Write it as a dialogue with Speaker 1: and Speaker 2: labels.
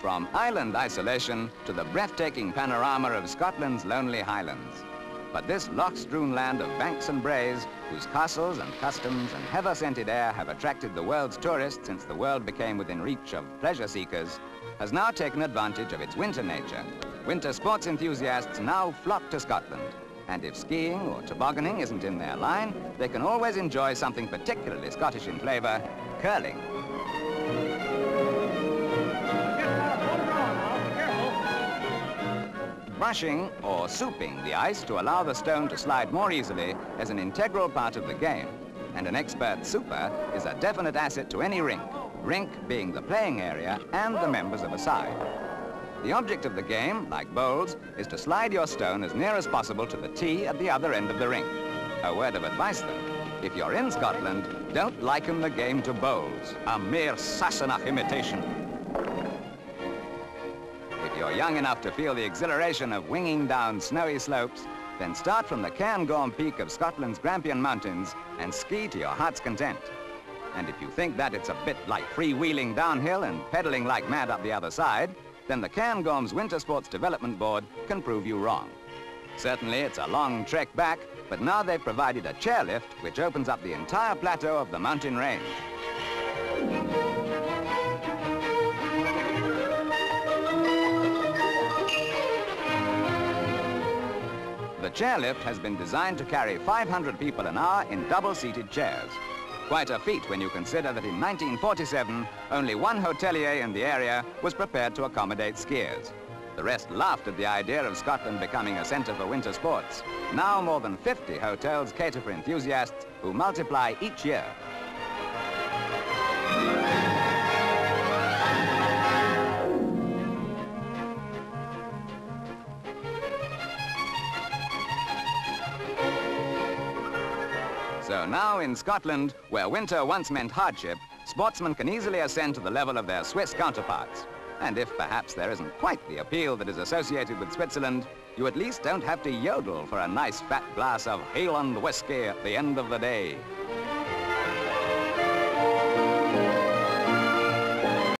Speaker 1: From island isolation to the breathtaking panorama of Scotland's lonely highlands. But this loch-strewn land of banks and braes, whose castles and customs and heather-scented air have attracted the world's tourists since the world became within reach of pleasure seekers, has now taken advantage of its winter nature. Winter sports enthusiasts now flock to Scotland. And if skiing or tobogganing isn't in their line, they can always enjoy something particularly Scottish in flavour, curling. Brushing or sooping the ice to allow the stone to slide more easily is an integral part of the game. And an expert sooper is a definite asset to any rink, rink being the playing area and the members of a side. The object of the game, like bowls, is to slide your stone as near as possible to the tee at the other end of the rink. A word of advice, though. If you're in Scotland, don't liken the game to bowls, a mere Sassenach imitation. You're young enough to feel the exhilaration of winging down snowy slopes, then start from the Cairngorm peak of Scotland's Grampian Mountains and ski to your heart's content. And if you think that it's a bit like freewheeling downhill and pedaling like mad up the other side, then the Cairngorm's Winter Sports Development Board can prove you wrong. Certainly, it's a long trek back, but now they've provided a chairlift which opens up the entire plateau of the mountain range. The chairlift has been designed to carry 500 people an hour in double-seated chairs. Quite a feat when you consider that in 1947, only one hotelier in the area was prepared to accommodate skiers. The rest laughed at the idea of Scotland becoming a centre for winter sports. Now more than 50 hotels cater for enthusiasts who multiply each year. So now in Scotland, where winter once meant hardship, sportsmen can easily ascend to the level of their Swiss counterparts. And if perhaps there isn't quite the appeal that is associated with Switzerland, you at least don't have to yodel for a nice fat glass of Highland whiskey at the end of the day.